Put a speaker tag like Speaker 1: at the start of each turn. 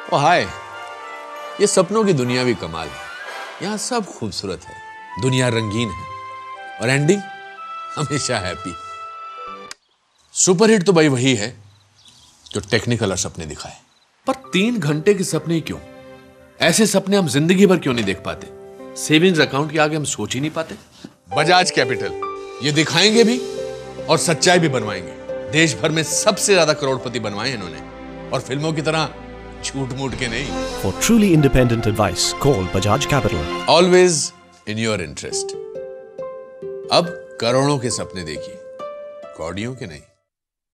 Speaker 1: ओ, हाय। ये सपनों की दुनिया भी कमाल है। यहाँ सब खूबसूरत है। दुनिया रंगीन है। और एंडिंग हमेशा हैप्पी सुपरहिट तो भाई वही है, जो टेक्निकल और सपने दिखाए। पर तीन घंटे के सपने क्यों? ऐसे सपने हम ज़िंदगी भर क्यों नहीं देख पाते? सेविंग्स अकाउंट के आगे हम सोच ही नहीं पाते। बजाज कैपिटल ये दिखाएँगे भी और सच्चाई भी बनवाएँगे। देश भर में सबसे ज़्यादा करोड़पति बनवाए इन्होंने। और फ़िल्मों की तरह छूट मूट के नहीं।
Speaker 2: For truly independent advice call Bajaj capital
Speaker 1: always in your interest अब करोड़ों के सपने देखिए कौड़ियों के नहीं।